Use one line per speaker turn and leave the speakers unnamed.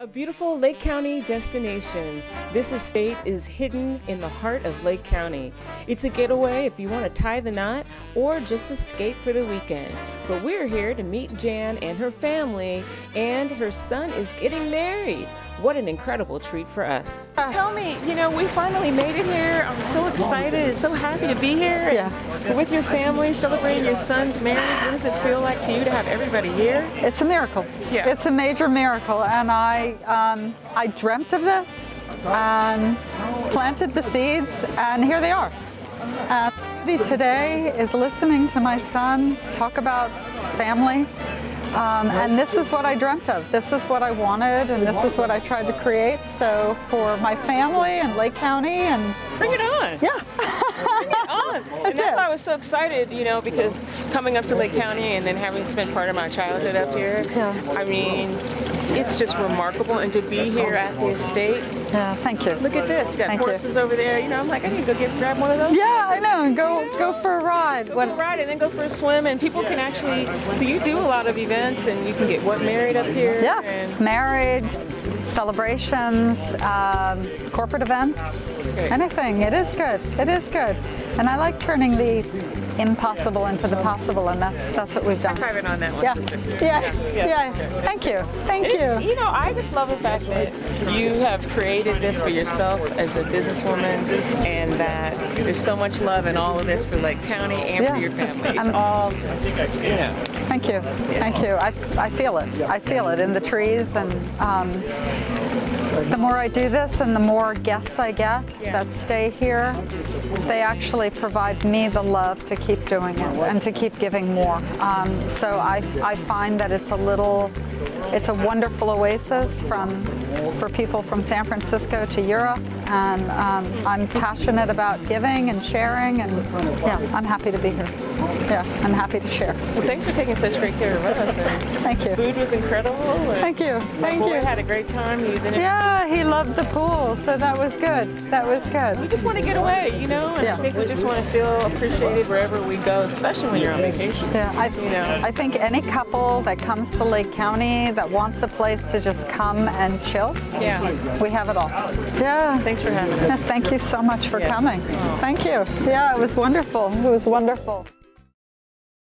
A beautiful Lake County destination. This estate is hidden in the heart of Lake County. It's a getaway if you want to tie the knot or just escape for the weekend. But we're here to meet Jan and her family, and her son is getting married. What an incredible treat for us. Tell me, you know, we finally made it here. I'm so excited and so happy to be here.
Yeah.
With your family, celebrating your son's marriage. What does it feel like to you to have everybody here?
It's a miracle.
Yeah.
It's a major miracle, and I um, I dreamt of this and planted the seeds, and here they are. And today is listening to my son talk about family. Um, and this is what I dreamt of. This is what I wanted, and this is what I tried to create. So for my family and Lake County, and
Bring it on.
yeah,
on. and that's
it.
why I was so excited, you know, because coming up to Lake County and then having spent part of my childhood up here,
Yeah.
I mean, it's just remarkable. And to be here at the estate,
yeah. Thank you.
look at this. You got
Thank you.
horses over there. You know, I'm like, I need to go get grab one of those.
Yeah, I know. Go go for a ride.
Go
When-
for a ride and then go for a swim, and people can actually. So you do a lot of events, and you can get what married up here.
Yes,
And
married, celebrations, um, corporate events, anything. It is good. It is good. And I like turning the impossible into the possible, and that's, that's what we've done.
private on that one,
Yeah.
sister.
yeah,
Yeah.
yeah, Thank you. Thank
It-
you.
You know, I just love the fact that you have created this for yourself as a businesswoman and that there's so much love in all of this for Lake County and for your family. It's
And-
all you know.
Thank you. Thank you. I, I feel it. I feel it in the trees, and um, the more I do this and the more guests I get that stay here, they actually provide me the love to keep doing it and to keep giving more. Um, so I, I find that it's a little, it's a wonderful oasis from for people from San Francisco to Europe, and um, I'm passionate about giving and sharing, and yeah, I'm happy to be here. Yeah, I'm happy to share.
Well, thanks for taking such great care of us.
Thank you.
food was incredible.
Thank you. Thank
boy
you.
had a great time. using it.
Yeah, he loved the pool, so that was good. That was good.
We just want to get away, you know, and
Yeah.
I think we just want to feel appreciated wherever we go, especially when you're on vacation.
Yeah, I,
You know.
I think any couple that comes to Lake County that wants a place to just come and chill,
Yeah.
we have it all. Yeah.
Thanks for having us.
Thank you so much for
Yeah.
coming. Thank you. Yeah, it was wonderful. It was wonderful.